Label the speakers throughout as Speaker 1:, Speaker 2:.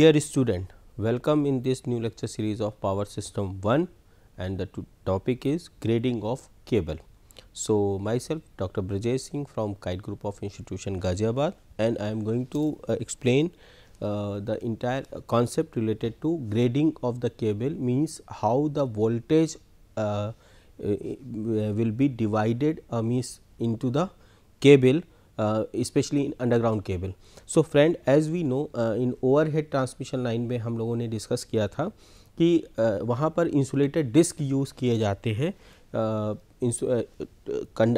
Speaker 1: Dear student, welcome in this new lecture series of Power System 1 and the topic is grading of cable. So, myself Dr. Brajesh Singh from Kite Group of Institution Ghaziabad and I am going to uh, explain uh, the entire concept related to grading of the cable means how the voltage uh, uh will be divided uh, means into the cable specially in underground cable so friend as we know in overhead transmission line में हम लोगों ने discuss किया था कि uh, वहाँ पर insulated disc use किए जाते हैं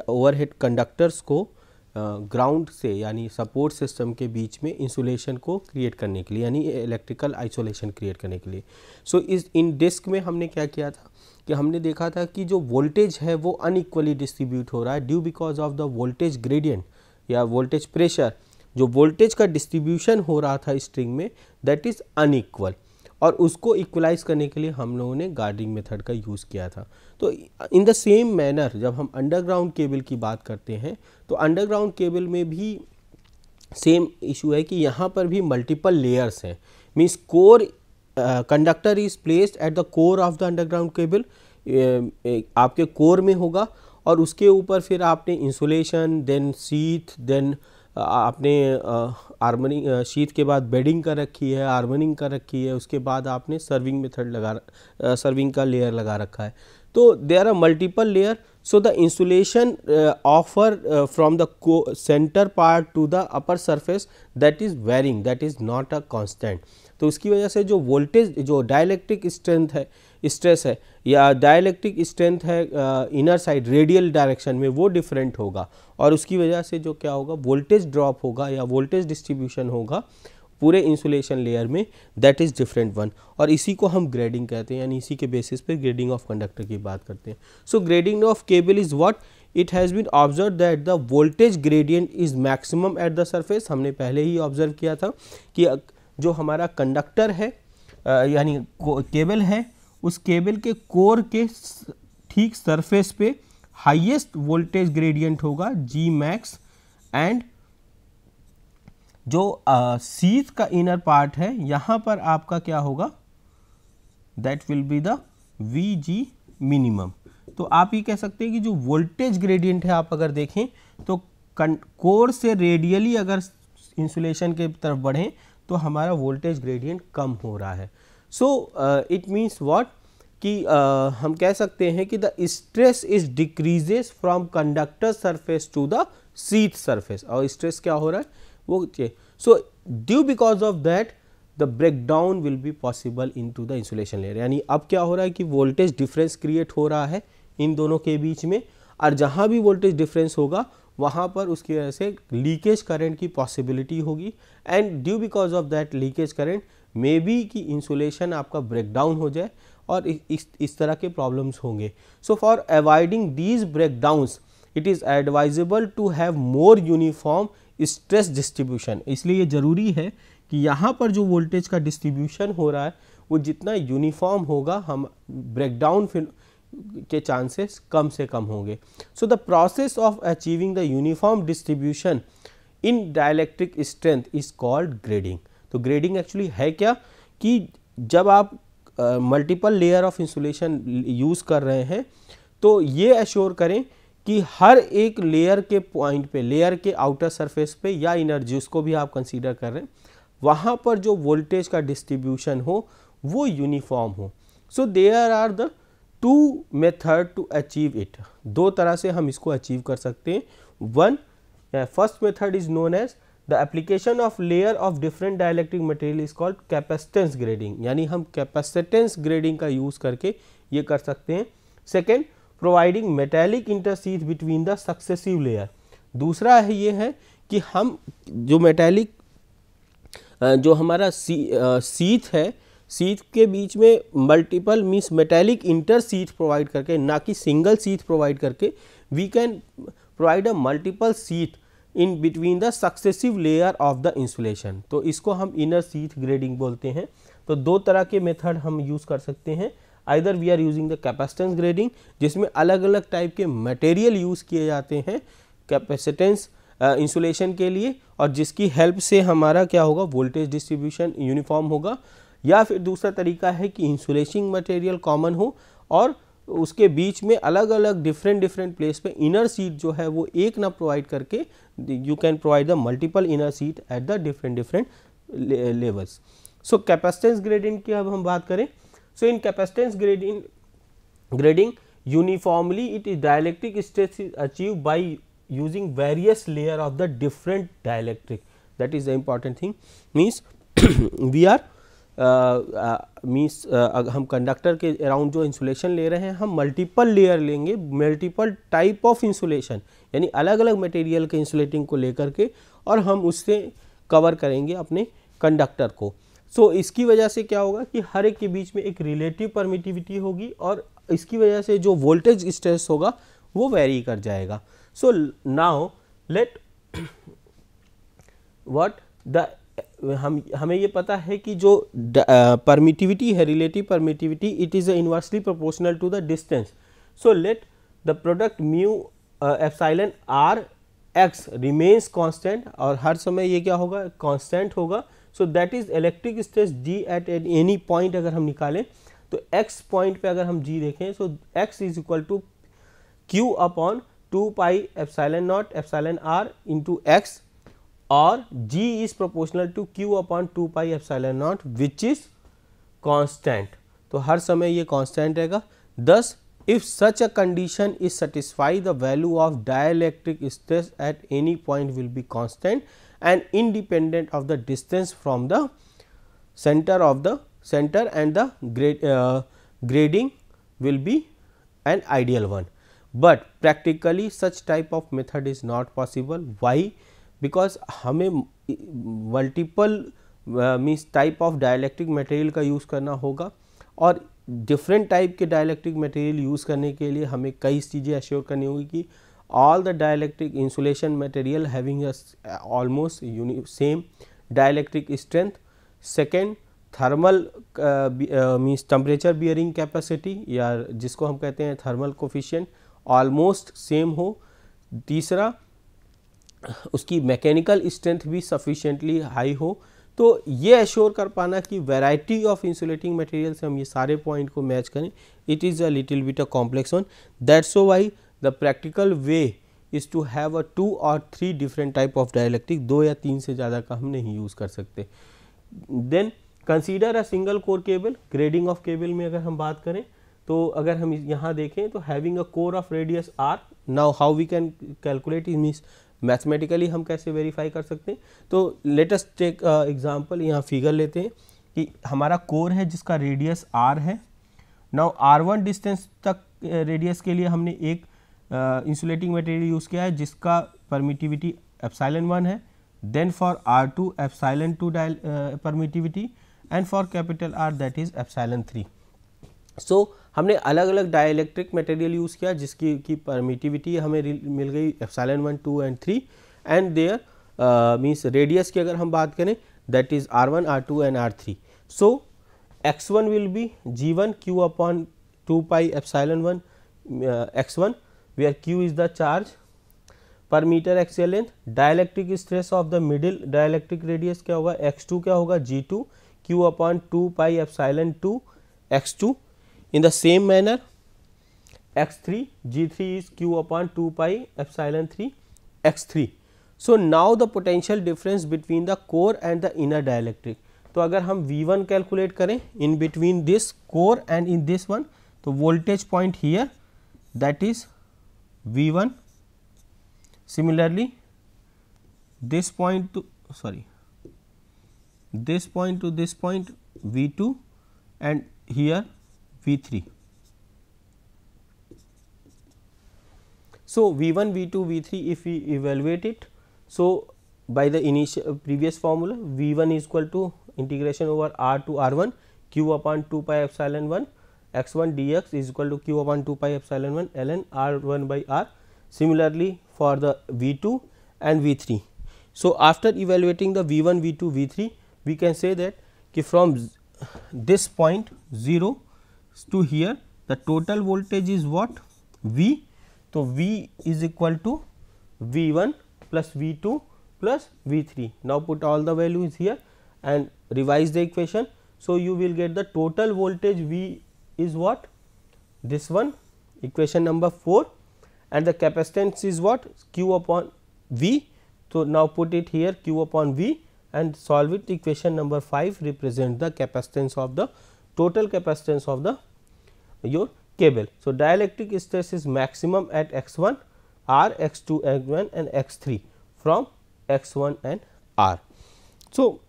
Speaker 1: ओवरहेड कंडक्टर्स को ग्राउंड uh, से यानी सपोर्ट सिस्टम के बीच में इंसुलेशन को क्रिएट करने के लिए यानी इलेक्ट्रिकल आइसोलेशन क्रिएट करने के लिए। सो so, इस इन डिस्क में हमने क्या किया था कि हमने देखा था कि जो वोल्टेज है वो अनइक्वली डिस्ट्रीब्यूट हो रहा है due because of the voltage gradient या वोल्टेज प्रेशर जो वोल्टेज का डिस्ट्रीब्यूशन हो रहा था स्ट्रिंग में दैट इज़ अनइक्वल और उसको इक्वलाइज करने के लिए हम लोगों ने गार्डिंग मेथड का यूज़ किया था। तो इन द सेम मैनर जब हम अंडरग्राउंड केबल की बात करते हैं तो अंडरग्राउंड केबल में भी सेम इशू है कि यहाँ पर भी मल्टीपल लेयर्स हैं। Means core conductor is placed at the core of the underground cable आपके कोर में होगा और उसके ऊपर फिर आपने इंसुलेशन देन सीथ देन आपने आर्मनिंग शीत के बाद बेडिंग कर रखी है आर्मनिंग कर रखी है, उसके बाद आपने सर्विंग मेथड लगा सर्विंग का लेयर लगा रखा है। तो there are multiple layer so the insulation offer from the core centre part to the upper surface that is varying that is not a constant तो उसकी वजह से जो वोल्टेज जो डायलैक्ट्रिक स्ट्रेंथ है स्ट्रेस है, या डायलैक्ट्रिक स्ट्रेंथ है इनर साइड रेडियल डायरेक्शन में वो डिफरेंट होगा। और उसकी वजह से जो क्या होगा वोल्टेज ड्रॉप होगा या वोल्टेज डिस्ट्रीब्यूशन होगा, पूरे इंसुलेशन लेयर में दैट इज़ डिफरेंट वन और इसी को हम ग्रेडिंग कहते हैं, यानी इसी के बेसिस पे ग्रेडिंग ऑफ़ कंडक्टर की बात करते हैं। So grading of cable is what it has been observe that the voltage gradient is maximum at the surface हमने पहले ही ऑब्ज़र्व किया था कि, जो हमारा कंडक्टर है यानी केबल है उस केबल के कोर के ठीक सरफेस पे हाईएस्ट वोल्टेज ग्रेडियंट होगा जी मैक्स एंड जो सीथ का इनर पार्ट है, यहाँ पर आपका क्या होगा? That will be the V G minimum तो आप ये कह सकते हैं कि जो वोल्टेज ग्रेडियंट है, आप अगर देखें तो कोर से रेडियली अगर इंसुलेशन के तरफ़ बढ़ें तो हमारा वोल्टेज ग्रेडियंट कम हो रहा है। सो इट मीन्स वॉट कि uh, हम कह सकते हैं कि the stress is decreases from conductor surface to the sheath surface और स्ट्रेस क्या हो रहा है? वो so due because of that the break down will be possible into the insulation layer यानी अब क्या हो रहा है कि वोल्टेज डिफरेंस क्रिएट हो रहा है इन दोनों के बीच में। और जहाँ भी वोल्टेज डिफरेंस होगा वहाँ पर उसकी वजह से लीकेज करेंट की पॉसिबिलिटी होगी। And due because of that leakage current may be कि इंसुलेशन आपका ब्रेक डाउन हो जाए और इस इस तरह के प्रॉब्लम्स होंगे। So for avoiding these break downs it is advisable to have more uniform stress distribution इसलिए ये ज़रूरी है कि यहाँ पर जो वोल्टेज का डिस्ट्रीब्यूशन हो रहा है, वो जितना यूनिफॉर्म होगा, हम ब्रेकडाउन के चांसेस कम से कम होंगे। So the process of achieving the uniform distribution in dielectric strength is called grading तो ग्रेडिंग एक्चुअली है क्या कि जब आप multiple layer of insulation use कर रहे हैं तो ये एश्योर करें कि हर एक लेयर के पॉइंट पे लेयर के आउटर सरफेस पे या इनर जिसको भी आप कंसीडर कर रहे हैं, वहाँ पर जो वोल्टेज का डिस्ट्रीब्यूशन हो, वो यूनिफॉर्म हो। So there are the two method to achieve it दो तरह से हम इसको अचीव कर सकते हैं। One first method is known as the application of layer of different dielectric material is called capacitance grading यानी हम कैपेसिटेंस ग्रेडिंग का यूज़ करके ये कर सकते हैं। Second providing metallic intersheath between the successive layer दूसरा है ये है कि हम जो मेटेलिक जो हमारा सी सीथ है सीथ के बीच में multiple means metallic inter sheath provide करके, ना कि सिंगल सीथ प्रोवाइड करके we can provide a multiple sheath in between the successive layer of the insulation तो इसको हम इनर सीथ ग्रेडिंग बोलते हैं। तो दो तरह के मेथड हम यूज़ कर सकते हैं। Either we are using the capacitance grading जिसमें अलग अलग टाइप के मटेरियल यूज़ किए जाते हैं कैपेसिटेंस इंसुलेशन के लिए, और जिसकी हेल्प से हमारा क्या होगा वोल्टेज डिस्ट्रीब्यूशन यूनिफॉर्म होगा। या फिर दूसरा तरीका है कि इंसुलेशन मटेरियल कॉमन हो, और उसके बीच में अलग अलग डिफरेंट डिफरेंट प्लेस पे इनर सीट जो है वो एक ना प्रोवाइड करके you can provide the multiple inner sheath at the different different levels so capacitance grading की अब हम बात करें। So in capacitance grading grading uniformly it is dielectric stage is achieve by using various layer of the different dielectric that is the important thing means we are means हम conductor के around जो insulation ले रहे हैं हम multiple layer लेंगे multiple type of insulation यानी अलग अलग मटेरियल के इंसुलेटिंग को लेकर के और हम उससे कवर करेंगे अपने कंडक्टर को। सो so, इसकी वजह से क्या होगा कि हर एक के बीच में एक रिलेटिव परमिटिविटी होगी और इसकी वजह से जो वोल्टेज स्ट्रेस होगा वो वेरी कर जाएगा। So now let what the हम, हमें ये पता है कि जो परमिटिविटी है relative permittivity it is inversely proportional to the distance so let the product mu epsilon R X remains constant और हर समय ये क्या होगा? कांस्टेंट होगा। So that is electric stress G at any point अगर हम निकालें तो एक्स पॉइंट पे अगर हम जी देखें so X is equal to Q upon two pi epsilon naught epsilon R into X और g is proportional to q upon two pi epsilon not which is constant तो हर समय ये constant रहेगा thus if such a condition is satisfy the value of dielectric stress at any point will be constant and independent of the distance from the center of the center and the grade, uh, grading will be an ideal one. But practically such type of method is not possible. Why? Because हमें multiple means type of dielectric material का use करना होगा और different type के dielectric material use करने के लिए हमें कई चीज़ें अश्योर करनी होगी कि all the dielectric insulation material having almost same dielectric strength second thermal means temperature bearing capacity या जिसको हम कहते हैं थर्मल कोफिशियंट ऑलमोस्ट सेम हो. तीसरा उसकी मैकेनिकल स्ट्रेंथ भी सफिशेंटली हाई हो तो ये एश्योर कर पाना कि वैरायटी ऑफ़ इंसुलेटिंग मटेरियल से हम ये सारे पॉइंट को मैच करें। It is a little bit a complex one that's so why the practical way is to have a two और three different type of dielectric दो या तीन से ज़्यादा का हम नहीं यूज़ कर सकते। Then consider a single core cable grading of cable में अगर हम बात करें तो अगर हम यहाँ देखें तो having a core of radius R now how we can calculate is means mathematically हम कैसे वेरीफाई कर सकते हैं? तो लेटेस्ट टेक एग्ज़ाम्पल यहाँ फिगर लेते हैं कि हमारा कोर है जिसका रेडियस आर है। नाउ आर वन डिस्टेंस तक रेडियस uh, के लिए हमने एक इंसुलेटिंग मटेरियल यूज़ किया है जिसका परमिटिविटी एप्साइलन वन है। Then for R two epsilon two permittivity and for capital R that is epsilon three so so, हमने अलग अलग डाइलेक्ट्रिक मटेरियल यूज़ किया जिसकी की परमिटिविटी हमें मिल गई epsilon one two and three and there means radius की अगर हम बात करें that is R one R two and R three so X one will be G one Q upon two pi epsilon one X one where Q is the charge per metre axial length dielectric stress of the middle dielectric radius क्या होगा? X two क्या होगा? G two Q upon two pi epsilon two X two In the same manner x3 g3 is q upon 2 pi epsilon 3 x3. So, now the potential difference between the core and the inner dielectric. तो अगर हम V1 calculate करें in between this core and in this one तो voltage point here that is V1 similarly this point to sorry this point to this point V2 and here V 3. So, V 1, V 2, V 3 if we evaluate it. So, by the initial previous formula V 1 is equal to integration over R to R 1 q upon 2 pi epsilon 1 x 1 dx is equal to q upon 2 pi epsilon 1 ln R 1 by R. Similarly, for the V 2 and V 3. So, after evaluating the V 1, V 2, V 3 we can say that from this point 0 to here the total voltage is what V. So, V is equal to V 1 plus V2 plus V3. Now, put all the values here and revise the equation. So, you will get the total voltage V is what this one equation number 4 and the capacitance is what q upon V. So, now put it here q upon V and solve it equation number 5 represent the capacitance of the total capacitance of the your cable. So, dielectric stress is maximum at x 1 r x 2 x 1 and x 3 from x 1 and r. So,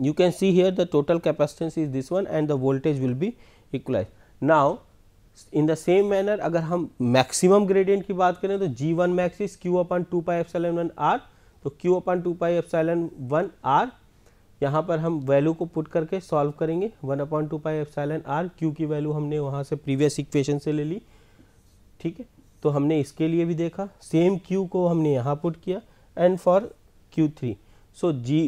Speaker 1: you can see here the total capacitance is this one and the voltage will be equalized. Now, in the same manner अगर हम maximum gradient की बात करें तो G 1 max is q upon 2 pi epsilon 1 r तो q upon 2 pi epsilon 1 r यहाँ पर हम वैल्यू को पुट करके सॉल्व करेंगे। One upon two pi epsilon R Q की वैल्यू हमने वहाँ से प्रीवियस इक्वेशन से ले ली। ठीक है? तो हमने इसके लिए भी देखा। सेम क्यू को हमने यहाँ पुट किया। And for Q three so G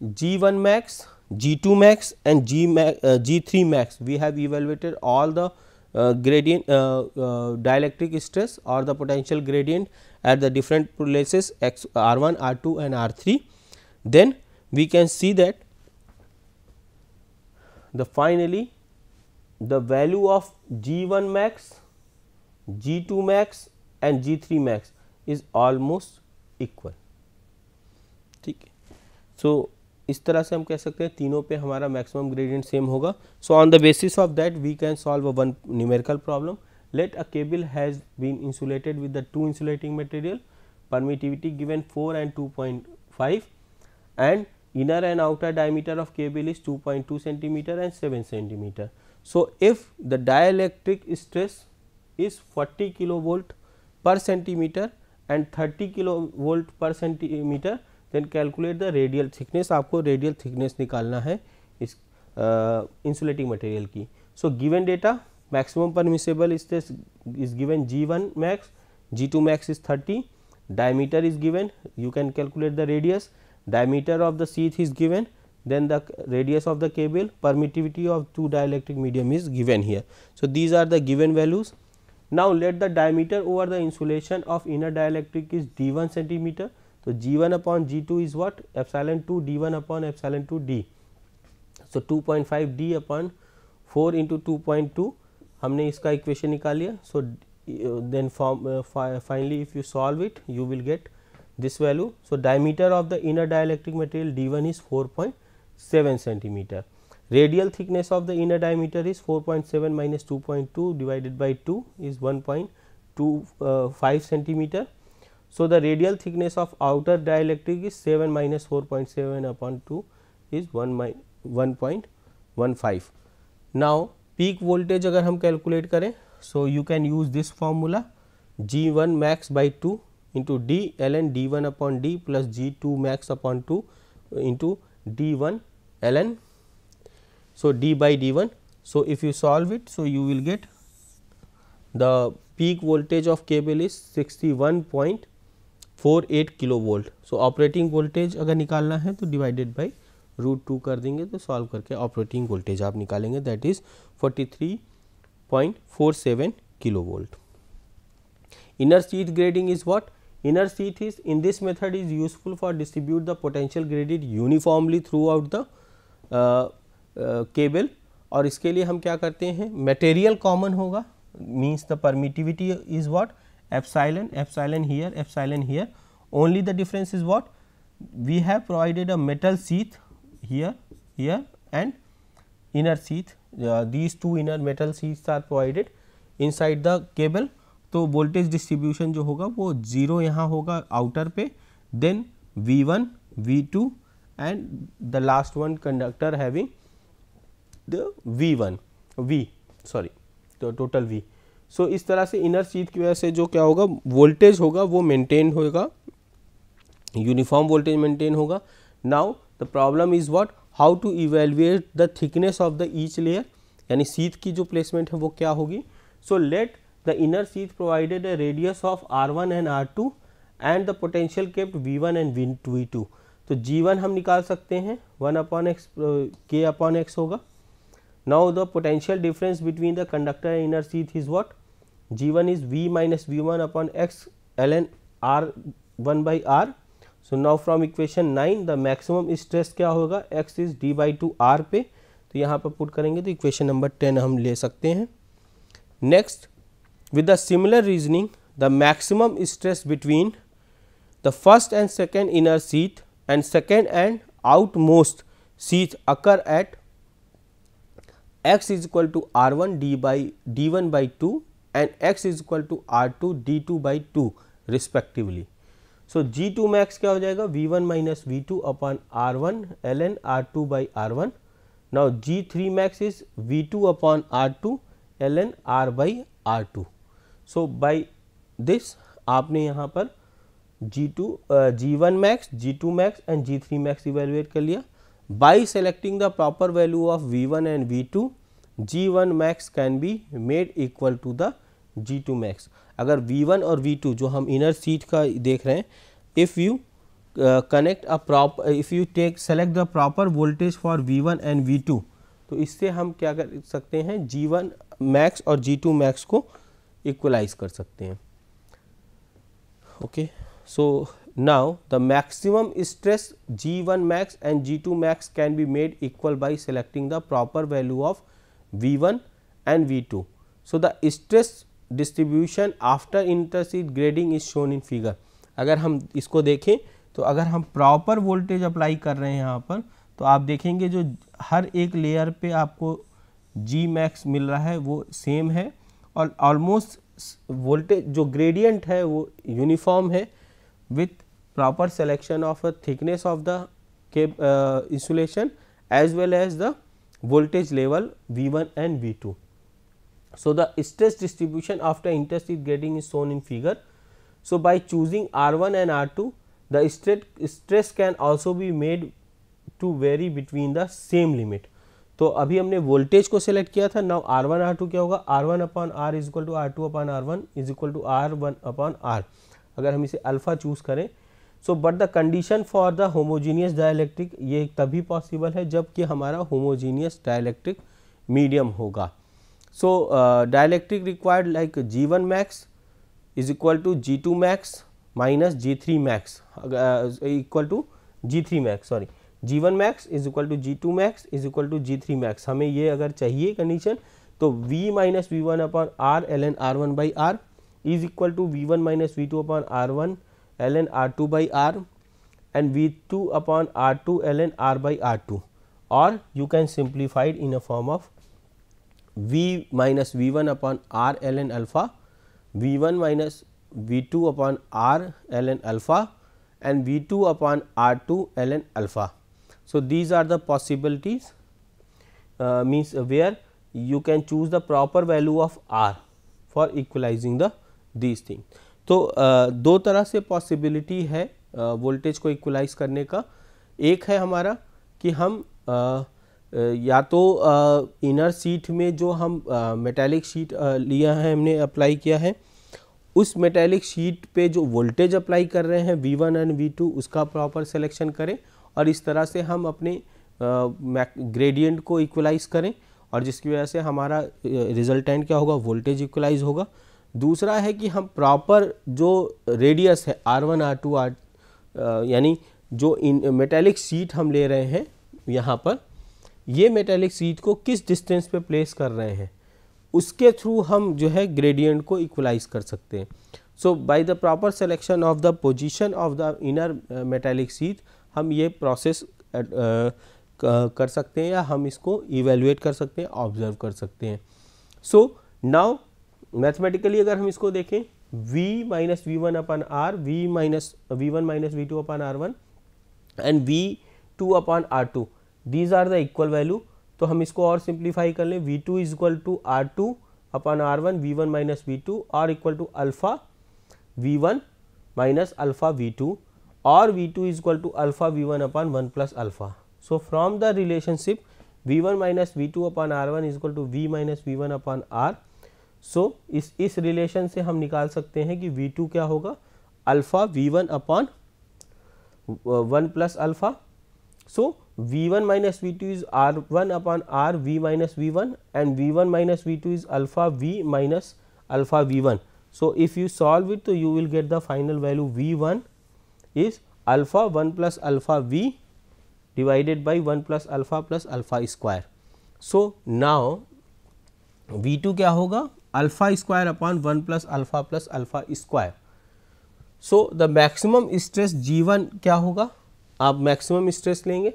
Speaker 1: G one max G two max and G G three max we have evaluated all the gradient uh, uh, dielectric stress or the potential gradient at the different places x r1 r2 and r3 then we can see that the finally the value of g1 max g2 max, and g3 max is almost equal. ठीक है? सो इस तरह से हम कह सकते हैं तीनों पे हमारा मैक्सिमम ग्रेडियंट सेम होगा। So on the basis of that we can solve a one numerical problem let a cable has been insulated with the two insulating material permittivity given 4 and 2.5 and inner and outer diameter of cable is 2.2 centimeter and 7 centimeter. So, if the dielectric stress is 40 kilovolt per centimeter and 30 kilovolt per centimeter then calculate the radial thickness आपको radial thickness निकालना है इस uh, insulating material की. So, given data maximum permissible stress is given G1 max, G2 max is 30, diameter is given you can calculate the radius diameter of the sheath is given then the radius of the cable permittivity of two dielectric medium is given here. So, these are the given values. Now, let the diameter over the insulation of inner dielectric is d 1 centimeter. So, g 1 upon g 2 is what epsilon 2 d 1 upon epsilon 2 d. So, 2.5 d upon 4 into 2.2 हमने इसका equation निकाल लिया so then form finally if you solve it you will get this value. So, diameter of the inner dielectric material D1 is 4.7 centimeter. Radial thickness of the inner diameter is 4.7 minus 2.2 divided by 2 is 1.25 uh, centimeter. So, the radial thickness of outer dielectric is 7 minus 4.7 upon 2 is 1.15. Now, peak voltage अगर हम calculate करें so you can use this formula G1 max by 2 into d ln d 1 upon d plus g 2 max upon 2 into d 1 ln. So, d by d 1. So, if you solve it, so you will get the peak voltage of cable is 61.48 kilovolt. So, operating voltage अगर निकालना है तो divided by root two कर देंगे तो solve करके operating voltage आप निकालेंगे that is 43.47 kilo inner sheath grading is what inner sheath is in this method is useful for distribute the potential gradient uniformly throughout the uh, uh, cable और इसके लिए हम क्या करते हैं मटेरियल कॉमन होगा means the permittivity is what epsilon epsilon here epsilon here only the difference is what we have provided a metal sheath here here and inner sheath uh, these two inner metal sheaths are provided inside the cable तो voltage distribution जो होगा वो zero यहाँ होगा outer पे then V one V two and the last one conductor having the V one V sorry तो total we so इस तरह से इनर चीज़ की वजह से जो क्या होगा वोल्टेज होगा, वो मेंटेन होगा यूनिफॉर्म वोल्टेज मेंटेन होगा. Now the problem is what how to evaluate the thickness of the each layer यानी सीथ की जो प्लेसमेंट है वो क्या होगी? So let the inner sheath provided a radius of r1 and r2 and the potential kept v1 and v2 तो g1 हम निकाल सकते हैं। 1 अपॉन एक्स के अपॉन एक्स होगा। Now the potential difference between the conductor and inner sheath is what g1 is v minus V one upon X L N R one by R so now from equation nine the maximum stress क्या होगा? X is D by two R पे। तो यहाँ पर put करेंगे तो equation number ten हम ले सकते हैं। Next With the similar reasoning the maximum stress between the first and second inner sheath and second and outmost sheath occur at x is equal to r1 d by d1 by 2 and x is equal to r2 d2 by 2 respectively. So, G2 max क्या हो जाएगा V1 minus V2 upon R1 ln R2 by R1. Now, G3 max is V2 upon R2 ln R by R2. So, by this आपने यहाँ पर G2 uh, G1 max, G2 max and G3 max evaluate कर लिया by selecting the proper value of V1 and V2 G1 max can be made equal to the G2 max अगर V1 और V2 जो हम inner sheath का देख रहे हैं if you connect a proper if you take select the proper voltage for V1 and V2 तो इससे हम क्या कर सकते हैं G1 मैक्स और G2 मैक्स को इक्वलाइज कर सकते हैं। Okay so now the maximum stress G one max and G two max can be made equal by selecting the proper value of V one and V two so the stress distribution after intersheath grading is shown in figure अगर हम इसको देखें तो अगर हम proper voltage apply कर रहे हैं यहाँ पर तो आप देखेंगे जो हर एक लेयर पे आपको जी मैक्स मिल रहा है, वो सेम है। और ऑलमोस्ट वोल्टेज जो ग्रेडियंट है वो यूनिफॉर्म है with proper selection of thickness of the cable insulation as well as the voltage level V one and V two so the stress distribution after intersheath grading is shown in figure so by choosing R one and R two the straight stress can also be made to vary between the same limit तो अभी हमने voltage को select किया था now R one R two क्या होगा? R one upon R is equal to R two upon R one is equal to R one upon R अगर हम इसे अल्फ़ा चूज़ करें so but the condition for the homogeneous dielectric ये तभी possible है जबकि हमारा होमोजीनियस डायलैक्ट्रिक मीडियम होगा। So dielectric required like G one max is equal to G two max minus G three max equal to G three max sorry G one max is equal to G two max is equal to G three max हमें ये अगर चाहिए condition तो V minus V one upon R L N R one by R is equal to V one minus V two upon R one L N R two by R and V two upon R two L N R by R two और you can simplified in a form of V minus V one upon R L N alpha V one minus V two upon R L N alpha and V two upon R two L N alpha So, these are the possibilities uh, means where you can choose the proper value of R for equalizing the these thing तो uh, दो तरह से possibility है voltage uh, को equalise करने का। एक है हमारा कि हम uh, या तो इनर सीट में जो हम मेटेलिक शीट लिया है हमने अप्लाई किया है उस मेटेलिक शीट पे जो वोल्टेज अप्लाई कर रहे हैं V1 एंड V2 उसका प्रॉपर सिलेक्शन करें। और इस तरह से हम अपने ग्रेडियंट को इक्वलाइज करें और जिसकी वजह से हमारा रिजल्टेंट क्या होगा? वोल्टेज इक्वलाइज होगा। दूसरा है कि हम प्रॉपर जो रेडियस है R one R two R यानी जो इन मेटेलिक सीट हम ले रहे हैं यहाँ पर, ये मेटेलिक सीट को किस डिस्टेंस पे प्लेस कर रहे हैं? उसके थ्रू हम जो है ग्रेडियंट को इक्वलाइज कर सकते हैं। So by the proper selection of the position of the inner metallic sheath हम ये प्रोसेस कर सकते हैं या हम इसको इवेलुएट कर सकते हैं ऑब्ज़र्व कर सकते हैं। सो नाउ मैथमेटिकली अगर हम इसको देखें, v minus V one upon R V minus V one minus V two upon R one and V two upon R two these are the equal value तो हम इसको और सिंप्लीफाई कर लें V two is equal to R two upon R one V one minus V two और equal to alpha V one minus alpha V two or V2 is equal to alpha V1 upon 1 plus alpha. So, from the relationship V1 minus V2 upon R1 is equal to V minus V1 upon R. So, इस इस relation से हम निकाल सकते हैं कि V2 क्या होगा alpha V1 upon 1 plus alpha. So, V1 minus V2 is R1 upon R V minus V1 and V1 minus V2 is alpha V minus alpha V1. So, if you solve it, so you will get the final value V1 is alpha 1 plus alpha v divided by 1 plus alpha plus alpha square. So, now V 2 क्या होगा alpha square upon one plus alpha plus alpha square so the maximum stress G one क्या होगा आप maximum stress लेंगे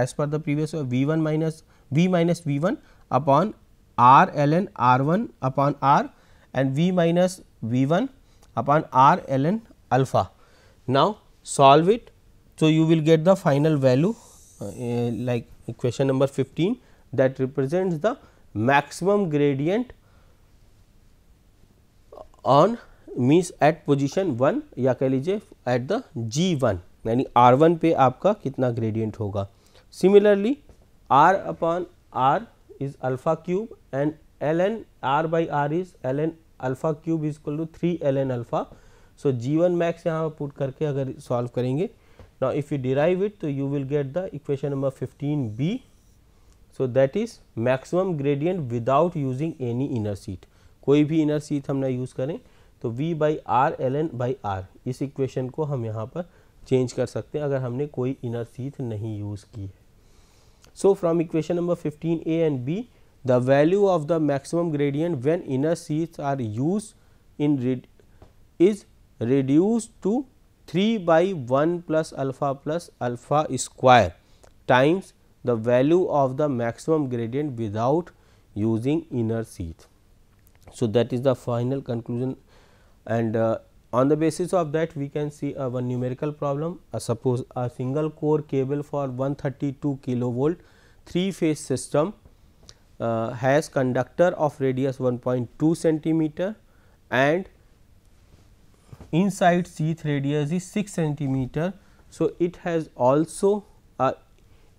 Speaker 1: as per the previous V one minus V minus V one upon R L N R one upon R and V minus V one upon r ln alpha. Now solve it. So, you will get the final value uh, uh, like equation number 15 that represents the maximum gradient on means at position 1 या कह लीजिए at the G1 यानी R1 पे आपका कितना gradient होगा. Similarly, R upon R is alpha cube and ln R by R is ln alpha cube is equal to three L N alpha so G one max यहाँ पर put करके अगर solve करेंगे। Now if you derive it तो you will get the equation number fifteen B so that is maximum gradient without using any inner sheath कोई भी inner sheath हम ना यूज़ करें तो V by R L N by R इस equation को हम यहाँ पर चेंज कर सकते हैं, अगर हमने कोई इनर सीट नहीं यूज़ की है। So from equation number fifteen A and B the value of the maximum gradient when inner sheaths are used in re is reduced to 3 by 1 plus alpha plus alpha square times the value of the maximum gradient without using inner sheath. So, that is the final conclusion and uh, on the basis of that we can see a one numerical problem uh, suppose a single core cable for 132 kilovolt three phase system uh, has conductor of radius 1.2 centimeter and inside sheath radius is 6 centimeter. So, it has also a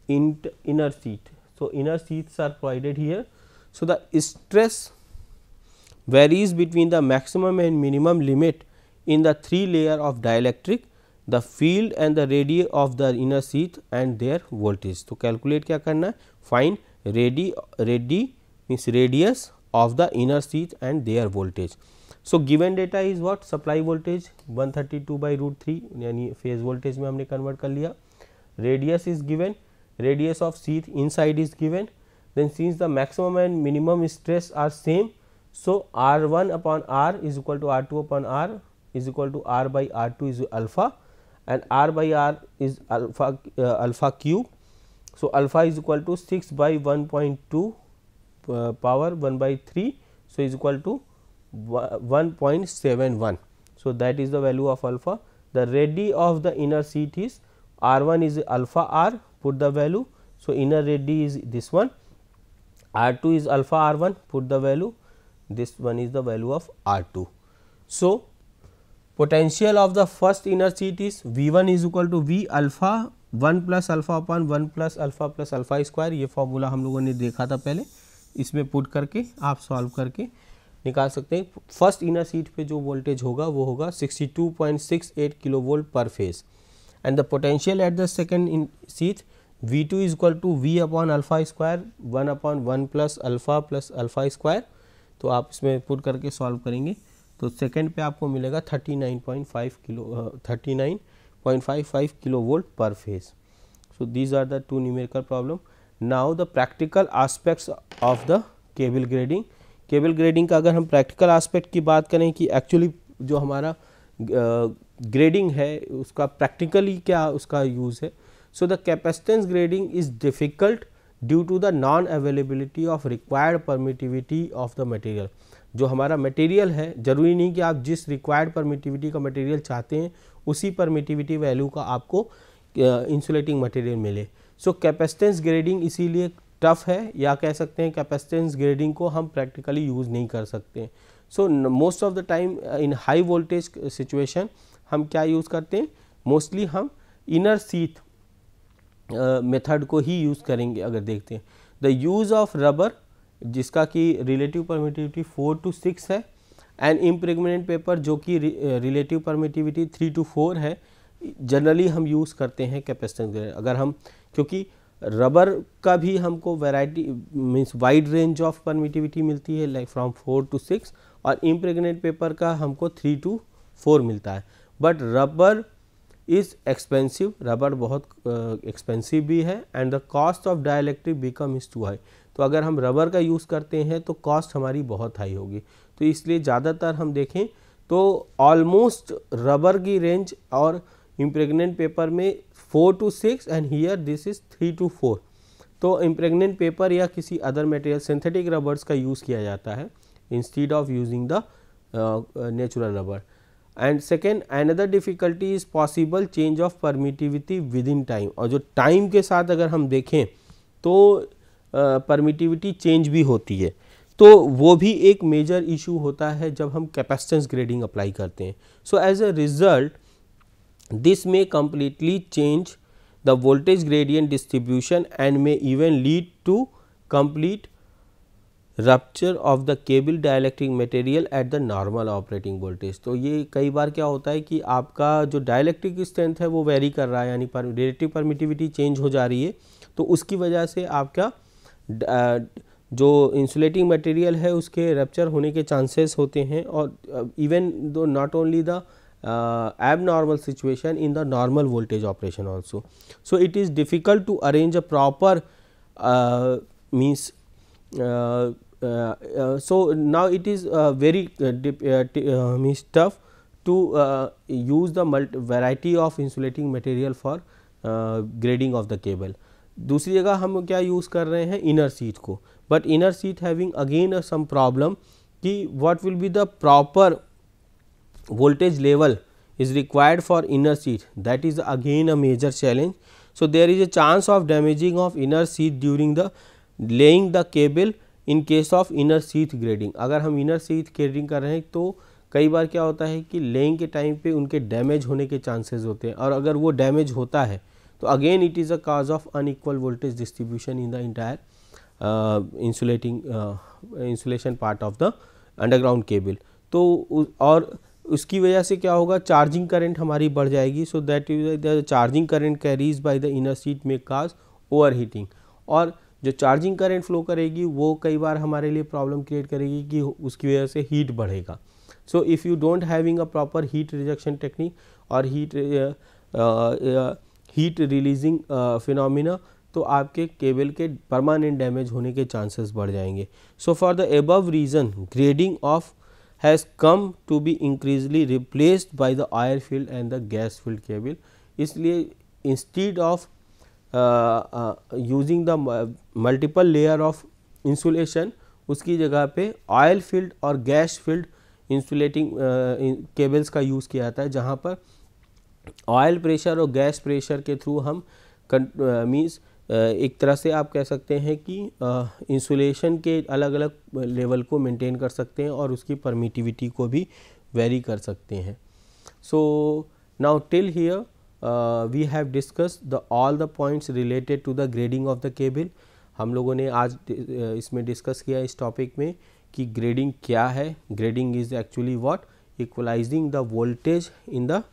Speaker 1: inner sheath. So, inner sheaths are provided here. So, the stress varies between the maximum and minimum limit in the three layer of dielectric, the field and the radii of the inner sheath and their voltage. तो calculate क्या करना है find radi radi means radius of the inner sheath and their voltage. So, given data is what supply voltage 132 by root 3 यानी phase voltage में हमने convert कर लिया radius is given radius of sheath inside is given then since the maximum and minimum stress are same so r1 upon r is equal to r2 upon r is equal to r by r2 is alpha and r by r is alpha uh, alpha cube so, alpha is equal to 6 by 1.2 uh, power 1 by 3. So, is equal to 1.71. So, that is the value of alpha. The radii of the inner sheath is R 1 is alpha r put the value. So, inner radii is this one R 2 is alpha r 1 put the value this one is the value of R 2. So, potential of the first inner sheath is V 1 is equal to V alpha one plus alpha upon one plus alpha plus alpha square ये formula हम लोगों ने देखा था पहले इसमें put करके आप सॉल्व करके निकाल सकते हैं फ़र्स्ट इनर सीट पे जो वोल्टेज होगा वो होगा 62.68 kilo volt per phase and the potential at the second in sheath V two is equal to V upon alpha square one upon one plus alpha plus alpha square तो आप इसमें put करके solve करेंगे तो second पे आपको मिलेगा 39.5 kilo thirty nine 0.55 kilovolt per phase. So, these are the two numerical problem. Now, the practical aspects of the cable grading. Cable grading का अगर हम प्रैक्टिकल आस्पेक्ट की बात करें कि एक्चुअली जो हमारा ग्रेडिंग है, उसका प्रैक्टिकली क्या उसका यूज़ है? So the capacitance grading is difficult due to the non availability of required permittivity of the material जो हमारा मटेरियल है, ज़रूरी नहीं कि आप जिस रिक्वायर्ड परमिटिविटी का मटेरियल चाहते हैं, उसी परमिटिविटी वैल्यू का आपको इंसुलेटिंग मटेरियल मिले। सो कैपेसिटेंस ग्रेडिंग इसीलिए टफ है या कह सकते हैं कैपेसिटेंस ग्रेडिंग को हम प्रैक्टिकली यूज़ नहीं कर सकते। So most of the time in high voltage situation हम क्या यूज़ करते हैं? मोस्टली हम इनर सीथ मेथड को ही यूज़ करेंगे अगर देखते हैं। द यूज़ ऑफ़ रबर जिसका कि relative permittivity four to six है एंड इम्प्रेगनेंट पेपर जो कि relative permittivity three to four है जनरली हम यूज़ करते हैं कैपेसिटेंस अगर हम, क्योंकि रबर का भी हमको variety means wide range of permittivity मिलती है like from four to six और इम्प्रेगनेंट पेपर का हमको थ्री टू फोर मिलता है। But rubber is expensive rubber बहुत एक्सपेंसिव uh, भी है and the cost of dielectric become is too high तो अगर हम रबर का यूज़ करते हैं तो कॉस्ट हमारी बहुत हाई होगी। तो इसलिए ज़्यादातर हम देखें तो ऑलमोस्ट रबर की रेंज और इम्प्रेगनेंट पेपर में four to six and here this is three to four. तो इम्प्रेगनेंट पेपर या किसी अदर मटेरियल सिंथेटिक रबर्स का यूज़ किया जाता है instead of using the natural rubber and second another difficulty is possible change of permittivity within time और जो time के साथ अगर हम देखें तो परमिटिविटी uh, चेंज भी होती है। तो वो भी एक मेजर इशू होता है जब हम कैपेसिटेंस ग्रेडिंग अप्लाई करते हैं। So as a result this may completely change the voltage gradient distribution and may even lead to complete rupture of the cable dielectric material at the normal operating voltage तो ये कई बार क्या होता है कि आपका जो डायलैक्ट्रिक स्ट्रेंथ है वो वेरी कर रहा है, यानी पर रिलेटिव परमिटिविटी चेंज हो जा रही है। तो उसकी वजह से आपका जो इंसुलेटिंग मटेरियल है उसके रप्चर होने के चांसेस होते हैं और even though not only the abnormal situation in the normal voltage operation also. So, it is difficult to arrange a proper uh, means uh, uh, uh, so now it is very means tough to use the variety of insulating material for grading of the cable. दूसरी जगह हम क्या use कर रहे हैं inner sheath को but inner sheath having again some problem कि what will be the proper voltage level is required for inner seat. That is again a major challenge. So, there is a chance of damaging of inner seat during the laying the cable in case of inner sheath grading अगर हम inner sheath grading कर रहे हैं तो कई बार क्या होता है कि लेइंग के टाइम पे उनके डैमेज होने के चांसेस होते हैं। और अगर वो डैमेज होता है तो again it is a cause of unequal voltage distribution in the entire insulating insulation part of the underground cable तो और उसकी वजह से क्या होगा? चार्जिंग करंट हमारी बढ़ जाएगी। So that the charging current carries by the inner sheath में काज ओवर हीटिंग और जो चार्जिंग करंट फ्लो करेगी, वो कई बार हमारे लिए प्रॉब्लम क्रिएट करेगी कि उसकी वजह से हीट बढ़ेगा। So if you don't having a proper heat rejection technique और हीट हीट रिलीजिंग फिनोमिना तो आपके केबल के परमानेंट डैमेज होने के चांसेस बढ़ जाएँगे। So for the above reason grading of has come to be increasingly replaced by the oil field and the gas field cable इसलिए instead of using the multiple layer of insulation उसकी जगह पे oil field और gas field insulating cables का use किया जाता है, जहाँ पर ऑयल प्रेशर और गैस प्रेशर के थ्रू हम मीन्स एक तरह से आप कह सकते हैं कि इंसुलेशन के अलग अलग लेवल को मेंटेन कर सकते हैं और उसकी परमिटिविटी को भी वेरी कर सकते हैं। So now till here we have discuss the all the points related to the grading of the cable हम लोगों ने आज इसमें डिस्कस किया इस टॉपिक में कि ग्रेडिंग क्या है। Grading is actually what equalizing the voltage in the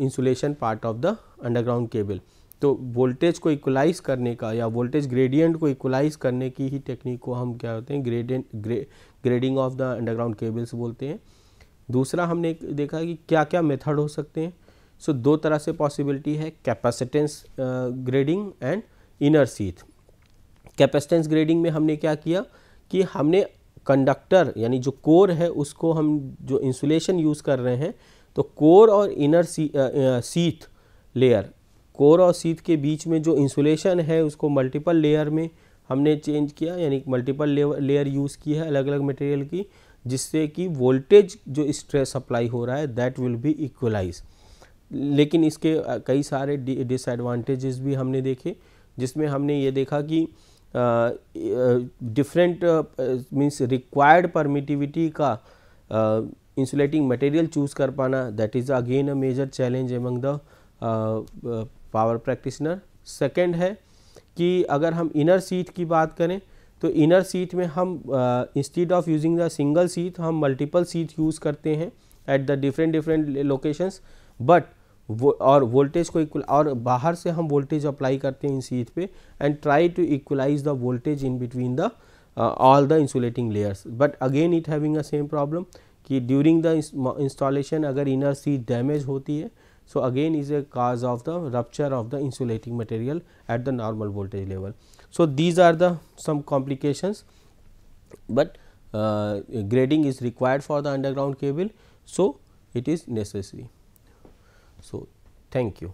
Speaker 1: insulation part of the underground cable तो वोल्टेज को इक्वलाइज करने का या वोल्टेज ग्रेडियंट को इक्वलाइज करने की ही टेक्निक को हम क्या होते हैं gradient grey, grading of the underground cables बोलते हैं। दूसरा हमने देखा कि क्या क्या मेथड हो सकते हैं। सो so, दो तरह से पॉसिबिलिटी है capacitance grading and inner sheath capacitance grading में हमने क्या किया कि हमने कंडक्टर यानी जो कोर है उसको हम जो इंसुलेशन यूज़ कर रहे हैं तो कोर और इनर सी, सीथ लेयर कोर और सीथ के बीच में जो इंसुलेशन है, उसको मल्टीपल लेयर में हमने चेंज किया, यानी मल्टीपल लेयर यूज़ की है अलग अलग मटेरियल की, जिससे कि वोल्टेज जो स्ट्रेस अप्लाई हो रहा है दैट विल बी इक्वलाइज लेकिन इसके कई सारे डिसएडवांटेजेस भी हमने देखे, जिसमें हमने ये देखा कि डिफरेंट मीन्स रिक्वायर्ड परमिटिविटी का इंसुलेटिंग मटेरियल चूज़ कर पाना that is again a major challenge among the power practitioner second है कि अगर हम इनर सीट की बात करें तो इनर सीट में हम instead of using the single sheath हम मल्टीपल सीट यूज़ करते हैं at the different different locations but वो, और वोल्टेज को इक्वल और बाहर से हम वोल्टेज अप्लाई करते हैं इन सीट पे and try to equalize the voltage in between the all the insulating layers but again it having a same problem कि ड्यूरिंग द इंस्टॉलेशन अगर इनर सीट डैमेज होती है so again is a cause of the rupture of the insulating material at the normal voltage level. So, these are the some complications, but uh, grading is required for the underground cable. So, it is necessary. So, thank you.